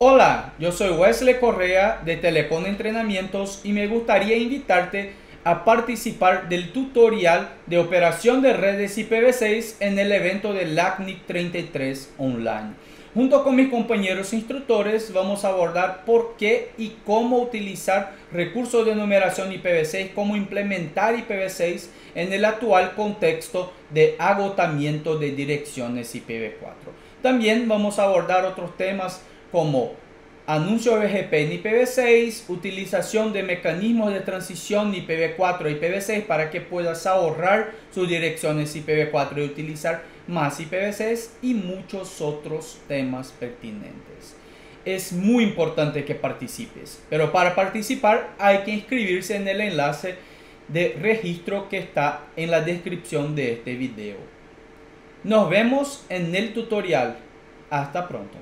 Hola, yo soy Wesley Correa de Telecom Entrenamientos y me gustaría invitarte a participar del tutorial de operación de redes IPv6 en el evento de LACNIC 33 online. Junto con mis compañeros instructores vamos a abordar por qué y cómo utilizar recursos de numeración IPv6, cómo implementar IPv6 en el actual contexto de agotamiento de direcciones IPv4. También vamos a abordar otros temas como anuncio BGP en IPv6, utilización de mecanismos de transición de IPv4 a IPv6 para que puedas ahorrar sus direcciones IPv4 y utilizar más IPv6 y muchos otros temas pertinentes. Es muy importante que participes, pero para participar hay que inscribirse en el enlace de registro que está en la descripción de este video. Nos vemos en el tutorial. Hasta pronto.